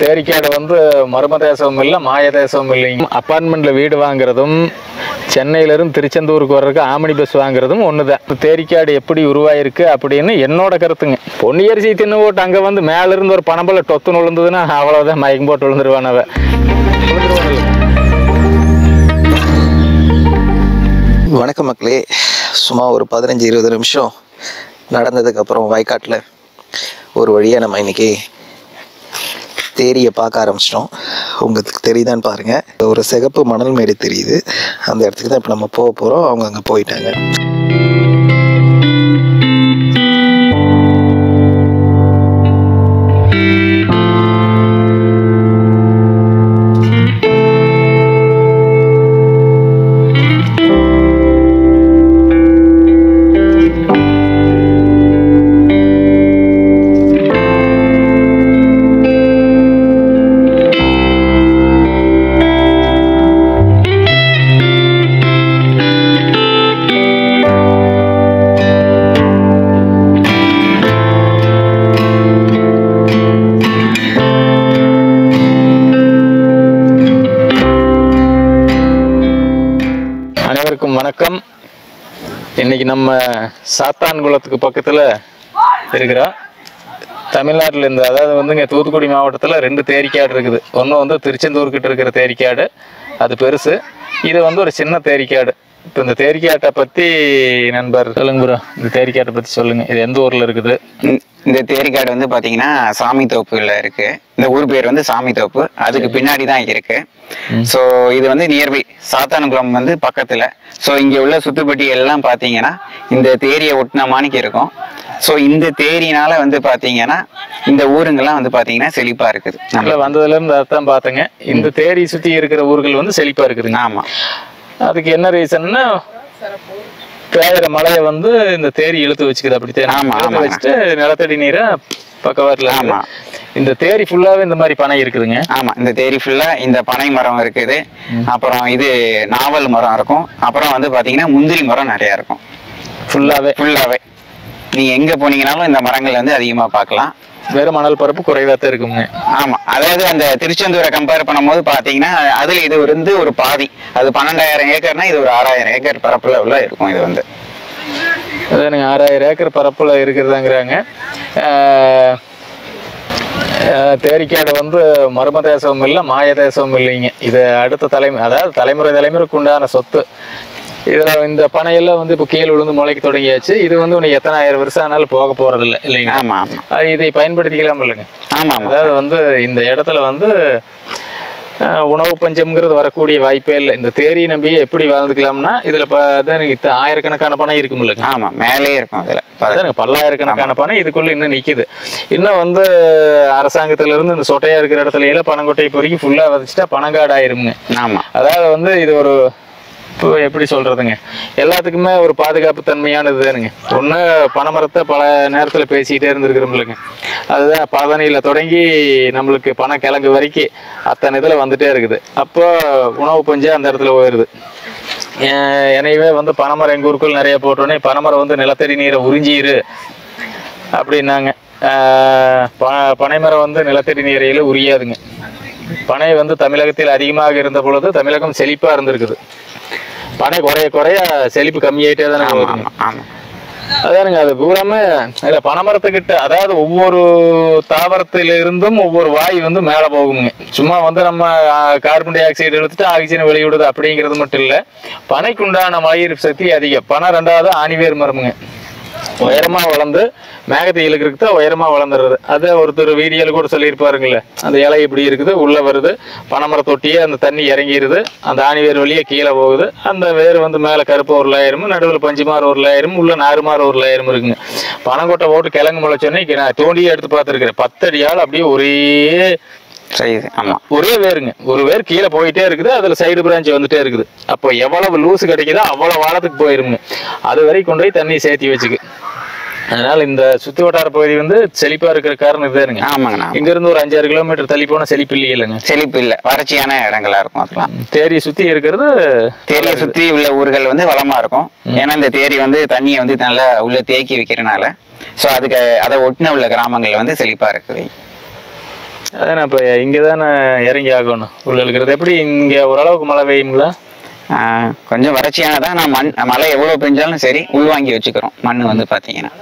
தேரிக்காடு வந்து மர்ம தேசமும் இல்லை மாய தேசமும் இல்லைங்க அப்பார்ட்மெண்ட்டில் வீடு வாங்குறதும் சென்னையிலேருந்து திருச்செந்தூருக்கு வர்றதுக்கு ஆமணி பஸ் வாங்குறதும் ஒன்று தான் தேரிக்காடு எப்படி உருவாயிருக்கு அப்படின்னு என்னோட கருத்துங்க. பொன்னியரிசி தின்னு போட்டு அங்கே வந்து மேலேருந்து ஒரு பணம்பல டொத்துன்னு விழுந்ததுன்னா அவ்வளோதான் மயக்கம் போட்டு விழுந்துருவான் அவன். வணக்கம் மக்களே. சும்மா ஒரு பதினஞ்சு இருபது நிமிஷம் நடந்ததுக்கப்புறம் வாய்க்காட்டில் ஒரு வழியாக நம்ம இன்னைக்கு தேரியை பார்க்க ஆரம்பிச்சிட்டோம். உங்களுக்கு தெரியுதான்னு பாருங்கள் ஒரு சிகப்பு மணல் மேடு தெரியுது. அந்த இடத்துக்கு தான் இப்போ நம்ம போக போகிறோம் அவங்க அங்கே போயிட்டாங்க. இன்னைக்கு நம்ம சாத்தான்குளத்துக்கு பக்கத்தில் இருக்கிறோம் தமிழ்நாட்டில் இருந்து அதாவது வந்துங்க தூத்துக்குடி மாவட்டத்தில் ரெண்டு தேரிக்காடு இருக்குது. ஒன்று வந்து திருச்செந்தூர் கிட்ட இருக்கிற தேரிக்காடு அது பெருசு. இது வந்து ஒரு சின்ன தேரிக்காடு. இப்போ இந்த தேரிக்காட்டை பற்றி நண்பர் சொல்லுங்க ப்ரோ இந்த தேரிக்காட்டை பற்றி சொல்லுங்கள் இது எந்த ஊரில் இருக்குது? இந்த- தேரிக்காடு வந்து பாத்தீங்கன்னா சாமி தோப்புல இருக்கு. இந்த ஊர் பேர் வந்து சாமி தோப்பு. அதுக்கு பின்னாடி தான் இருக்கு. சோ இது வந்து நியர்பை சாத்தானுகுளம் வந்து பக்கத்துல. சோ இங்க உள்ள சுத்துப்பட்டி எல்லாம் பாத்தீங்கன்னா இந்த தேரியை ஒட்டின மாணிக்கு இருக்கும். சோ இந்த தேரினால வந்து பாத்தீங்கன்னா இந்த ஊருங்கெல்லாம் வந்து பாத்தீங்கன்னா செழிப்பா இருக்குது. இல்லை வந்ததுலேருந்து அதான் பார்த்தேங்க. இந்த தேரி சுற்றி இருக்கிற ஊர்கள் வந்து செழிப்பாக இருக்குதுங்க. ஆமா. அதுக்கு என்ன ரீசன்னா பெய்கிற மழையை வந்து இந்த தேரி இழுத்து வச்சுக்குது அப்படி ஆமாங்க. வச்சுட்டு நிலத்தடி நீரை பக்கவாட்டில் ஆமா. இந்த தேரி ஃபுல்லாவே இந்த மாதிரி பனை இருக்குதுங்க. ஆமா இந்த தேரி ஃபுல்லா இந்த பனை மரம் இருக்குது. அப்புறம் இது நாவல் மரம் இருக்கும். அப்புறம் வந்து பாத்தீங்கன்னா முந்திரி மரம் நிறைய இருக்கும். ஃபுல்லாவே ஃபுல்லாவே நீங்க எங்க போனீங்கனாலும் இந்த மரங்கள் வந்து அதிகமா பார்க்கலாம். வெறும் மணல் பரப்பு குறைவாக தான் இருக்குங்க ஆமா. அதாவது அந்த திருச்செந்தூரை கம்பேர் பண்ணும்போது பாத்தீங்கன்னா அதுல இது வந்து ஒரு பாதி. அது பன்னெண்டாயிரம் ஏக்கர்னா இது ஒரு ஆறாயிரம் ஏக்கர் பரப்புல உள்ள இருக்கும் இது வந்து. அதானுங்க ஆறாயிரம் ஏக்கர் பரப்பில் இருக்கிறதாங்கிறாங்க தேரிக்காடு வந்து மர்ம தேசமும் இல்லை மாய தேசமும் இல்லைங்க. இது அடுத்த தலைமை அதாவது தலைமுறை தலைமுறைக்கு உண்டான சொத்து. இதுல இந்த பனையெல்லாம் வந்து இப்போ கீழே விழுந்து முளைக்க தொடங்கியாச்சு. இது வந்து உனக்கு எத்தனை ஆயிரம் வருஷம் ஆனாலும் போக போறது இல்லை இல்லைங்க ஆமா ஆமா. அது இதை பயன்படுத்திக்கலாம் இல்லைங்க? ஆமா ஆமா. அதாவது வந்து இந்த இடத்துல வந்து உணவு பஞ்சம்ங்கிறது வரக்கூடிய வாய்ப்பே இல்லை. இந்த தேரியை நம்பி எப்படி வாழ்ந்துக்கலாம்னா இதுல அதான் ஆயிரக்கணக்கான பணம் இருக்குமில்லைங்க ஆமா மேலேயே இருக்கும் அதுல. அதானுங்க பல்லாயிரக்கணக்கான பணம் இதுக்குள்ள இன்னும் நிக்குது. இன்னும் வந்து அரசாங்கத்துல இருந்து இந்த சொட்டையா இருக்கிற இடத்துல எல்லாம் பனங்கொட்டையை பொறுக்கி ஃபுல்லா விதைச்சிட்டா பனங்காடு ஆயிருமுங்க ஆமா. அதாவது வந்து இது ஒரு இப்போ எப்படி சொல்றதுங்க? எல்லாத்துக்குமே ஒரு பாதுகாப்பு தன்மையானது தானுங்க. ஒன்று பனைமரத்தை பல நேரத்தில் பேசிக்கிட்டே இருந்திருக்கிறோம்லங்க. அதுதான் பதனியில் தொடங்கி நம்மளுக்கு பணம் கிழங்கு வரைக்கும் அத்தனை இதில் வந்துட்டே இருக்குது. அப்போ உணவு பஞ்சு அந்த இடத்துல போயிடுது ஏன் எனவே வந்து பனைமரம் எங்கள் ஊருக்குள் நிறைய போட்டோன்னே பனைமரம் வந்து நிலத்தடி நீரை உறிஞ்சிரு அப்படின்னாங்க. ப- பனைமரம் வந்து நிலத்தடி நீரையில் உரியாதுங்க. பனை வந்து தமிழகத்தில் அதிகமாக இருந்த பொழுது தமிழகம் செழிப்பாக இருந்திருக்குது. பனை குறைய குறைய செழிப்பு கம்மியாயிட்டே தானே ஆமா வருதுங்க ஆமா. ஆமா அதானுங்க அது பூராம இல்ல பனைமரத்துக்கிட்ட அதாவது ஒவ்வொரு தாவரத்தில இருந்தும் ஒவ்வொரு வாயு வந்து மேல போகுங்க. சும்மா வந்து நம்ம கார்பன் டை ஆக்சைடு எடுத்துட்டு ஆக்சிஜன் வெளியிடுது அப்படிங்கிறது மட்டும் இல்ல பனைக்குண்டான மழையீர்ப்பு சக்தி அதிகம். பனை ரெண்டாவது ஆணிவேர் மரமுங்க. உயரமா வளர்ந்து மேகத்தை இழுக்கிறதுக்கு தான் உயரமா வளர்ந்துருது அதை ஒருத்தர் வீடியோல கூட சொல்லியிருப்பாருங்களே அந்த இலை இப்படி இருக்குது உள்ள வருது பனைமர தொட்டியே அந்த தண்ணி இறங்கிடுது அந்த ஆணிவேர் வழியே கீழே போகுது அந்த வேர் வந்து மேலே கருப்பு ஒரு லேயரும் நடுவில் பஞ்சுமாறு ஒரு லேயரும் உள்ள நாறுமாறு ஒரு லேயரும் இருக்குங்க. பனங்கொட்டை போட்டு கிழங்கு முளைச்சோன்னே நான் தோண்டியே எடுத்து பார்த்துருக்கிறேன். பத்தடியால் அப்படியே ஒரே செய்யுது. ஆமா. ஒரே வேருங்க. ஒரு வேர் கீழே போயிட்டே இருக்குது அதுல சைடு பிரான்ச் வந்துட்டே இருக்குது. அப்போ எவ்வளவு லூஸ் கிடைக்குதோ அவ்வளவு வாரத்துக்கு போயிருங்க. அது வரை கொண்டு போய் தண்ணி சேர்த்தி வச்சுக்கு. அதனால இந்த சுத்து வட்டார பகுதி வந்து செழிப்பா இருக்கிற காரணம் இதுதானுங்க. ஆமாங்கண்ணா இங்க இருந்து ஒரு அஞ்சாறு கிலோமீட்டர் தள்ளி போனா செழிப்பு இல்லைங்க. செழிப்பு இல்ல. வறட்சியான இடங்களா இருக்கும் அதெல்லாம். தேரியை சுத்தி இருக்கிறது தேரியை சுத்தி உள்ள ஊர்கள் வந்து வளமா இருக்கும். ஏன்னா இந்த தேரி வந்து தண்ணியை வந்து நல்லா உள்ள தேக்கி வைக்கிறனால. சோ அதுக்கு அதை ஒட்டின உள்ள கிராமங்கள் வந்து செழிப்பா இருக்குது. அதான் இப்போ இங்கே தானே இறங்கி ஆகணும் உள்ள இருக்கிறது. எப்படி இங்கே ஓரளவுக்கு மழை பெய்யுங்களா? கொஞ்சம் வறட்சியானதான் நான் மண் மழை எவ்வளவு பெஞ்சாலும் சரி உள்வாங்கி வச்சுக்கிறோம் மண் வந்து பாத்தீங்கன்னா.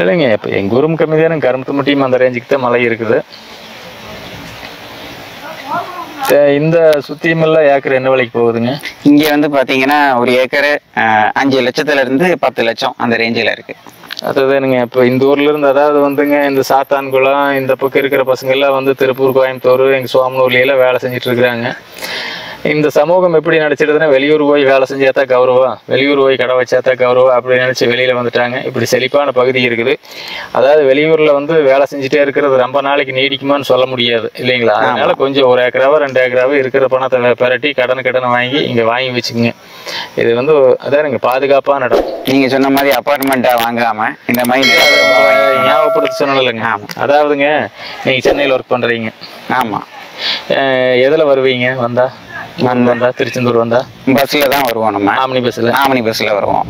இல்லைங்க இப்போ எங்கள் ஊரும் கம்மி தானே கரும்பு முட்டியும் அந்த ரேஞ்சுக்கு தான் மழை இருக்குது. இந்த சுத்தியமெல்லாம் ஏக்கர் என்ன விலைக்கு போகுதுங்க? இங்க வந்து பாத்தீங்கன்னா ஒரு ஏக்கர் அஞ்சு லட்சத்துல இருந்து பத்து லட்சம் அந்த ரேஞ்சில் இருக்கு. அதுதானுங்க இப்போ இந்த ஊர்ல இருந்து அதாவது வந்துங்க இந்த சாத்தான்குளம் இந்த பக்கம் இருக்கிற பசங்க எல்லாம் வந்து திருப்பூர் கோயம்புத்தூர் எங்க சோமனூர்ல எல்லாம் வேலை செஞ்சுட்டு இருக்கிறாங்க. இந்த சமூகம் எப்படி நினைச்சிடுதுன்னா வெளியூர் போய் வேலை செஞ்சாதான் கௌரவம். வெளியூர் போய் கடை வச்சாதான் கௌரவம் அப்படி நினைச்சு வெளியில வந்துட்டாங்க. இப்படி செழிப்பான பகுதி இருக்குது. அதாவது வெளியூர்ல வந்து வேலை செஞ்சுட்டே இருக்கிறது ரொம்ப நாளைக்கு நீடிக்குமான்னு சொல்ல முடியாது இல்லைங்களா? அதனால கொஞ்சம் ஒரு ஏக்கராவோ ரெண்டு ஏக்கராவோ இருக்கிற பணத்தை பிரட்டி கடன் கடன் வாங்கி இங்க வாங்கி வச்சுக்கோங்க. இது வந்து அதானுங்க பாதுகாப்பான இடம். நீங்க சொன்ன மாதிரி அப்பார்ட்மெண்ட்டா வாங்காம இந்த மாதிரி ஞாபகப்படுத்த சொன்னலைங்க. அதாவதுங்க நீங்க சென்னையில் ஒர்க் பண்றீங்க. ஆமா. அஹ் எதுல வருவீங்க? வந்தா? வந்து வந்தா திருச்செந்தூர் வந்தா? பஸ்ல தான் வருவோம் நம்ம. ஆம்னி பஸ்ல? ஆமணி பஸ்ல வருவோம்.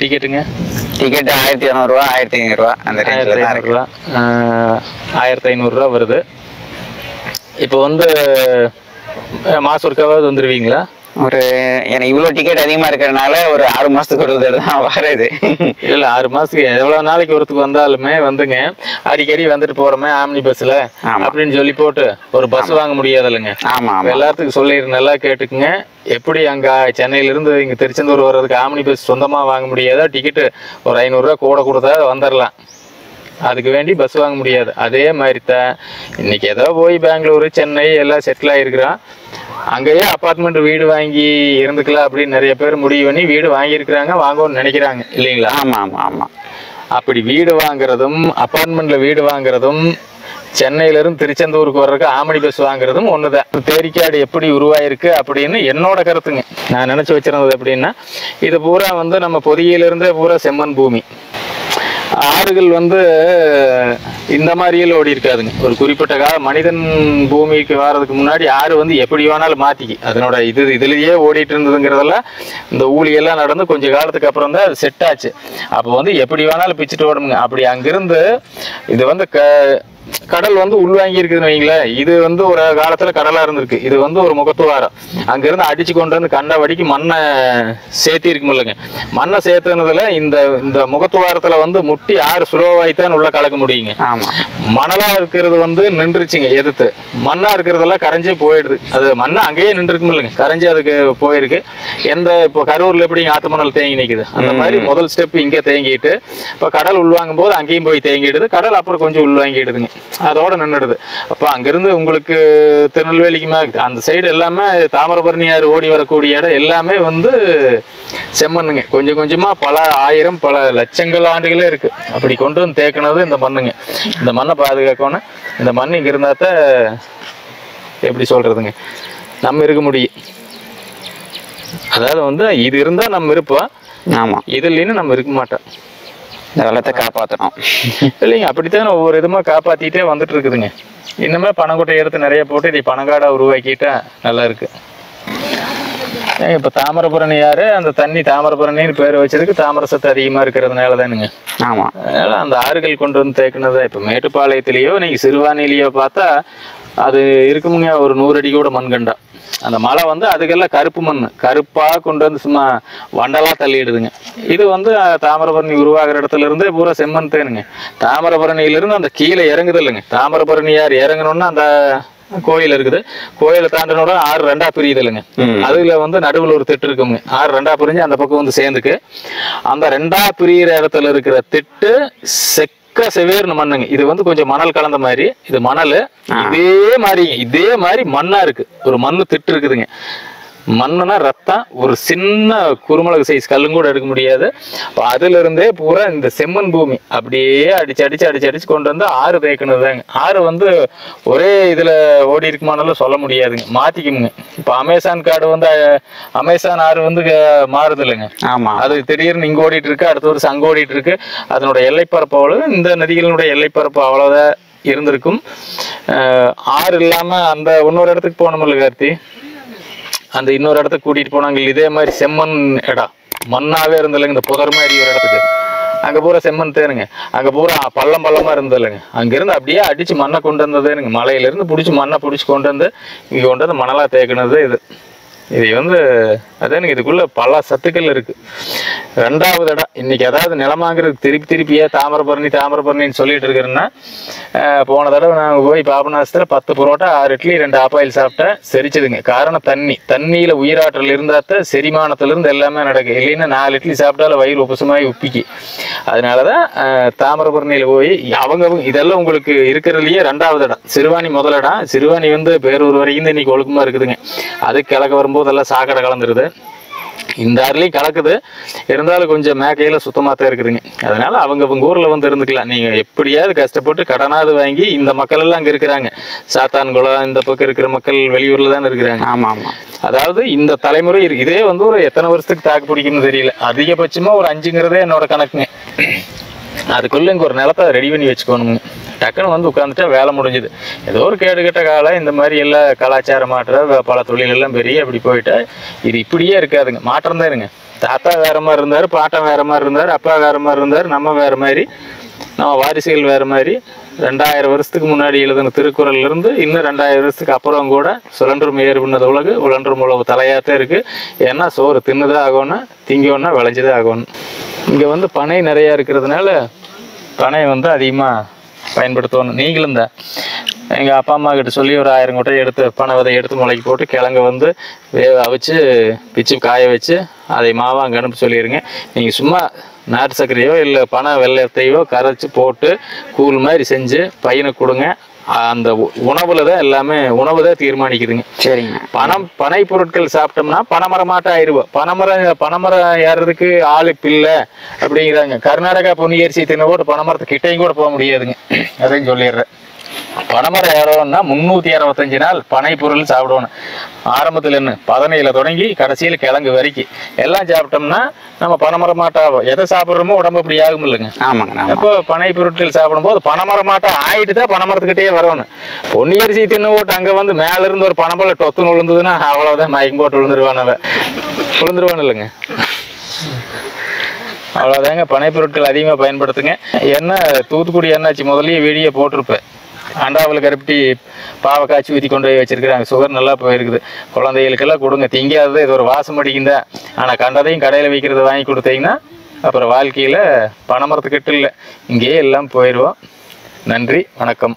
டிக்கெட்டுங்க? டிக்கெட் ஆயிரத்தி இரநூறுவா ஆயிரத்தி ஐநூறுரூவா அந்த ரேஞ்சில் ஆயிரத்தி ஐநூறுரூவா ஆயிரத்தி ஐநூறுரூவா வருது. இப்போ வந்து மாசம் ஒருக்காவது வந்துடுவீங்களா ஒரு எனக்கு இவ்வளவு டிக்கெட் அதிகமா இருக்கிறதுனால ஒரு ஆறு மாசத்துக்கு ஒரு தடவை தான் வருது இல்ல ஆறு மாசத்துக்கு எவ்வளவு நாளைக்கு ஒருத்துக்கு வந்தாலுமே வந்துங்க. அடிக்கடி வந்துட்டு போறோமே ஆம்னி பஸ்ல ஆமா. அப்படின்னு சொல்லி போட்டு ஒரு பஸ் வாங்க முடியாதுல்லைங்க. ஆமா இப்ப ஆமா. எல்லாத்துக்கும் நல்லா கேட்டுக்குங்க. எப்படி அங்க சென்னையில இருந்து இங்க திருச்செந்தூர் வர்றதுக்கு ஆம்னி பஸ் சொந்தமா வாங்க முடியாதா? டிக்கெட் ஒரு ஐநூறுரூவா கூட கொடுத்தா வந்துடலாம் அதுக்கு வேண்டி பஸ் வாங்க முடியாது. அதே மாதிரி தான் இன்னைக்கு ஏதோ போய் பெங்களூரு சென்னை எல்லாம் செட்டில் ஆயிருக்கிறான். அங்கேயே அப்பார்ட்மெண்ட் வீடு வாங்கி இருந்துக்கலாம் அப்படின்னு நிறைய பேர் முடிவு பண்ணி வீடு வாங்கியிருக்கிறாங்க வாங்கணும்னு நினைக்கிறாங்க. இல்லைங்களா? ஆமா ஆமா ஆமா. அப்படி வீடு வாங்குறதும் அப்பார்ட்மெண்ட்ல வீடு வாங்குறதும் சென்னையில இருந்து திருச்செந்தூருக்கு வர்றதுக்கு ஆமணி பஸ் வாங்குறதும் ஒண்ணுதான். தேரிக்காடு எப்படி உருவாயிருக்கு அப்படின்னு என்னோட கருத்துங்க. நான் நினைச்சு வச்சிருந்தது எப்படின்னா இது பூரா வந்து நம்ம பொதியில இருந்தே பூரா செம்மண் பூமி. ஆறுகள் வந்து இந்த மாதிரியில் ஓடி இருக்காதுங்க. ஒரு குறிப்பிட்ட கால மனிதன் பூமிக்கு வர்றதுக்கு முன்னாடி ஆறு வந்து எப்படி வேணாலும் மாற்றிக்கு அதனோட இது இதுலேயே ஓடிட்டு இருந்ததுங்கிறதெல்லாம் இந்த ஊழியெல்லாம் நடந்து கொஞ்சம் காலத்துக்கு அப்புறம் தான் அது செட் ஆச்சு. அப்போ வந்து எப்படி வேணாலும் பிச்சுட்டு ஓடணுங்க. அப்படி அங்கிருந்து இது வந்து க கடல் வந்து உள்வாங்கி இருக்குதுன்னு வைங்களேன் இது வந்து ஒரு காலத்துல கடலா இருந்திருக்கு. இது வந்து ஒரு முகத்துவாரம். அங்க இருந்து அடிச்சு கொண்டு வந்து கண்ட வடிக்கு மண்ணை சேர்த்தி இருக்குமில்லங்க மண்ணை சேர்த்துனதுல இந்த இந்த முகத்துவாரத்துல வந்து முட்டி ஆறு சுலோவாய்த்தான் உள்ள கலக்க முடியுங்க. ஆமா. மணலா இருக்கிறது வந்து நின்றுச்சுங்க எதிர்த்து. மண்ணா இருக்கிறதெல்லாம் கரைஞ்சே போயிடுது. அது மண்ணு அங்கேயே நின்றுருக்கும் இல்லைங்க கரைஞ்சு அதுக்கு போயிருக்கு. எந்த இப்போ கரூர்ல எப்படி ஆத்து மணல் தேங்கி நிக்குது? அந்த மாதிரி முதல் ஸ்டெப் இங்கே தேங்கிட்டு இப்போ கடல் உள்வாங்கும் போது அங்கேயும் போய் தேங்கிடுது. கடல் அப்புறம் கொஞ்சம் உள்வாங்கிடுதுங்க. அதோட நின்றுடுது அப்போ அங்கிருந்து உங்களுக்கு திருநெல்வேலிக்கு அந்த சைடு எல்லாமே தாமிரபரணி ஆறு ஓடி வரக்கூடிய இடம் எல்லாமே வந்து செம்மண்ணுங்க. கொஞ்சம் கொஞ்சமா பல ஆயிரம் பல லட்சங்கள் ஆண்டுகளே இருக்கு. அப்படி கொண்டு வந்து தேக்கினது இந்த மண்ணுங்க. இந்த மண்ணை பாதுகாக்கணும். இந்த மண் இங்க இருந்தா தான் எப்படி சொல்றதுங்க? நம்ம இருக்க முடியும். அதாவது வந்து இது இருந்தா நம்ம இருப்போம். ஆமா. இது இல்லைன்னு நம்ம இருக்க மாட்டோம். இந்த வெள்ளத்தை காப்பாத்தணும். இல்லைங்க அப்படித்தான் ஒவ்வொரு விதமா காப்பாத்திட்டே வந்துட்டு இருக்குதுங்க இன்னுமே பனங்கொட்டை எடுத்து நிறைய போட்டு இதை பனங்காடா உருவாக்கிட்டா நல்லா இருக்கு. இப்ப தாமிரபரணி யாரு? அந்த தண்ணி தாமிரபரணின்னு பேர் வச்சதுக்கு தாமிர சத்து அதிகமா இருக்கிறதுனால தானுங்க. ஆமா. அதனால அந்த ஆறுகள் கொண்டு வந்து தேக்கினதா இப்ப மேட்டுப்பாளையத்திலேயோ நீங்க சிறுவானிலேயோ பார்த்தா அது இருக்குமுங்க ஒரு நூறு அடி கூட மண்கண்டா. அந்த மலை வந்து அதுக்கெல்லாம் கருப்பு மண் கருப்பா கொண்டு வந்து சும்மா வண்டலா தள்ளிடுதுங்க. இது வந்து தாமிரபரணி உருவாகிற இடத்துல இருந்தே பூரா செம்மண் தேனுங்க. தாமிரபரணியில இருந்து அந்த கீழே இறங்குது இல்லைங்க தாமிரபரணி யார் இறங்கணும்னா அந்த கோயில் இருக்குது. கோயிலை தாண்டினோட ஆறு ரெண்டா பிரியுது இல்லைங்க ம். அதுல வந்து நடுவுல ஒரு திட்டு இருக்குங்க. ஆறு ரெண்டா பிரிஞ்சு அந்த பக்கம் வந்து சேர்ந்துக்கு. அந்த ரெண்டா பிரியிற இடத்துல இருக்கிற திட்டு செக்க செவேர்னு மண்ணுங்க. இது வந்து கொஞ்சம் மணல் கலந்த மாதிரி இது மணல் இதே மாதிரி இதே மாதிரி மண்ணா இருக்கு. ஒரு மண்ணு திட்டு இருக்குதுங்க. மண்ணுனா ரத்தம் ஒரு சின்ன குருமிளகு சைஸ் கல்லும் கூட எடுக்க முடியாது. அப்ப அதுல இருந்தே பூரா இந்த செம்மண் பூமி அப்படியே அடிச்சு அடிச்சு அடிச்சு அடிச்சு கொண்டு வந்து ஆறு தேய்க்கணுதாங்க ஆறு வந்து ஒரே இதுல ஓடி இருக்குமானாலும் சொல்ல முடியாதுங்க. மாத்திக்குமுங்க இப்ப அமேசான் காடு வந்து அமேசான் ஆறு வந்து மாறுது இல்லைங்க ஆமா. அது திடீர்னு இங்க ஓடிட்டு இருக்கு அடுத்த வருஷம் அங்க ஓடிட்டு இருக்கு அதனோட எல்லைப்பரப்பு அவ்வளவு இந்த நதிகளினுடைய எல்லைப்பரப்பு அவ்வளவுதான் இருந்திருக்கும். ஆறு இல்லாம அந்த இன்னொரு இடத்துக்கு போனோம்ல கார்த்தி? அந்த இன்னொரு இடத்துக்கு கூட்டிட்டு போனாங்க இதே மாதிரி செம்மண் இடம் மண்ணாவே இருந்தில்லைங்க இந்த புதர் மாதிரி ஒரு இடத்துக்கு. அங்க பூரா செம்மண் தேனுங்க. அங்க பூரா பள்ளம் பள்ளமா இருந்ததுலங்க. அங்கிருந்து அப்படியே அடிச்சு மண்ணை கொண்டு வந்ததுனுங்க. மலையில இருந்து பிடிச்சி மண்ணை பிடிச்சி கொண்டு வந்து இங்க கொண்டு வந்து மணலா தேக்கினது இது. இது வந்து அதானுங்க இதுக்குள்ள பல சத்துக்கள் இருக்கு. ரெண்டாவது இடம் இன்னைக்கு அதாவது நிலமாங்கிறது திருப்பி திருப்பியே தாமிரபரணி தாமிரபரணின்னு சொல்லிட்டு இருக்கிறேன்னா போன தடவை நாங்கள் போய் பாபநாசத்தில் பத்து புரோட்டா ஆறு இட்லி ரெண்டு ஆப்பாயில் சாப்பிட்டேன் செரிச்சதுங்க. காரணம் தண்ணி. தண்ணியில் உயிராற்றல் இருந்தாத்த செரிமானத்திலிருந்து எல்லாமே நடக்கும் இல்லைன்னா நாலு இட்லி சாப்பிட்டாலும் வயிறு உப்பசமாயி உப்பிக்கு. அதனால தான் தாமிரபரணியில் போய் அவங்க இதெல்லாம் உங்களுக்கு இருக்கிறதுலையே ரெண்டாவது இடம். சிறுவாணி முதலிடம் சிறுவாணி வந்து பேரூர் வரைக்கும் இன்னைக்கு ஒழுக்கமாக இருக்குதுங்க. அது கிழக்கு வரும்போது எல்லாம் சாக்கடை கலந்துருது. இந்த ஆறுலையும் கலக்குது. இருந்தாலும் கொஞ்சம் மேக்கையில சுத்தமாக தான் இருக்குதுங்க அதனால அவங்க அவங்க ஊர்ல வந்து இருந்துக்கலாம். நீங்க எப்படியாவது கஷ்டப்பட்டு கடனாவது வாங்கி இந்த மக்கள் எல்லாம் அங்க இருக்கிறாங்க. சாத்தான்குளம் இந்த பக்கம் இருக்கிற மக்கள் வெளியூர்ல தானே இருக்கிறாங்க. ஆமா ஆமா. அதாவது இந்த தலைமுறை இருக்கு. இதே வந்து ஒரு எத்தனை வருஷத்துக்கு தாக்கு பிடிக்கும்னு தெரியல. அதிகபட்சமா ஒரு அஞ்சுங்கிறதே என்னோட கணக்குங்க. அதுக்குள்ள இங்க ஒரு நிலத்தை ரெடி பண்ணி வச்சுக்கணுங்க. டக்குன்னு வந்து உட்காந்துட்டா வேலை முடிஞ்சுது. ஏதோ ஒரு கேடுகட்ட காலம் இந்த மாதிரி எல்லாம் கலாச்சார மாற்றம் பல தொழிலெல்லாம் பெரிய அப்படி போயிட்டா இது இப்படியே இருக்காதுங்க. மாற்றம் தான் இருங்க. தாத்தா வேற மாதிரி இருந்தார் பாட்டன் வேற மாதிரி இருந்தார் அப்பா வேற மாதிரி இருந்தார் நம்ம வேற மாதிரி நம்ம வாரிசுகள் வேற மாதிரி. ரெண்டாயிரம் வருஷத்துக்கு முன்னாடி எழுதின திருக்குறள்ல இருந்து இன்னும் ரெண்டாயிரம் வருஷத்துக்கு அப்புறம் கூட சுழன்றும் ஏறு பண்ணது உலகு உழன்றும் உழவு தலையாத்தான் இருக்கு. ஏன்னா சோறு தின்னுதான் ஆகணும் திங்கோன்னா விளைஞ்சுதான் ஆகணும். இங்க வந்து பனை நிறைய இருக்கிறதுனால பனை வந்து அதிகமாக பயன்படுத்தணும் நீங்களும் தான் எங்க அப்பா அம்மா கிட்ட சொல்லி ஒரு ஆயிரம் கொட்டை எடுத்து பனை விதை எடுத்து முளைக்கு போட்டு கிழங்க வந்து வேக அவிச்சு பிச்சு காய வச்சு அதை மாவாங்க அங்கே சொல்லிடுங்க நீங்க சும்மா நாட்டு சர்க்கரையோ இல்லை பனை வெள்ளத்தையோ கரைச்சி போட்டு கூழ் மாதிரி செஞ்சு பையனுக்கு கொடுங்க. அந்த உணவுல தான் எல்லாமே உணவு தான் தீர்மானிக்குதுங்க. சரிங்க. பணம் பனை பொருட்கள் சாப்பிட்டோம்னா பனைமரமாட்டம் ஆயிடுவோம். பனைமரம் பனைமரம் ஏறுறதுக்கு ஆள் இல்ல அப்படிங்கிறாங்க. கர்நாடகா பொன்னியரிசி தின்ன கூட பனைமரத்து கிட்டையும் கூட போக முடியாதுங்க. அதையும் சொல்லிடுறேன். பனைமரம் ஏறணும்னா முந்நூற்றி அறுபத்தஞ்சு நாள் பனை பொருள் சாப்பிடணும். ஆரம்பத்துல என்ன பதனையில தொடங்கி கடைசியில் கிழங்கு வரைக்கும் எல்லாம் சாப்பிட்டோம்னா நம்ம பனைமரம் மாட்டாகும் எதை சாப்பிட்றோமோ உடம்பு அப்படி ஆகும் இல்லைங்க. ஆமாங்க ஆமா அப்போ பனை பொருட்கள் சாப்பிடும்போது பனைமரமாட்டம் ஆயிட்டு தான் பனைமரத்துக்கிட்டே வரணும். பொன்னியரிசி தின்னு போட்டு அங்க வந்து மேல இருந்து ஒரு பனம்பழ டொத்துன்னு விழுந்ததுன்னா அவ்வளவுதான் மயக்கம் போட்டு விழுந்துருவான் அவன். விழுந்துருவான் இல்லைங்க. அவ்வளோதாங்க பனை பொருட்கள் அதிகமாக பயன்படுத்துங்க. எண்ணெய் தூத்துக்குடி எண்ணாச்சி முதல்லயே வீடியோ போட்டிருப்பேன். அண்டாவில் கருப்பட்டி பாவை காய்ச்சி ஊற்றி கொண்டு போய் வச்சுருக்குறாங்க சுகர் நல்லா போயிருக்குது. குழந்தைகளுக்கெல்லாம் கொடுங்க. திங்காதது இது ஒரு வாசம் அடிக்குங்க ஆனால் கண்டதையும் கடையில் விற்கிறத வாங்கி கொடுத்தீங்கன்னா அப்புறம் வாழ்க்கையில் பனைமரத்துக்கிட்ட இல்லை இங்கேயே எல்லாம் போயிடுவோம் நன்றி வணக்கம்.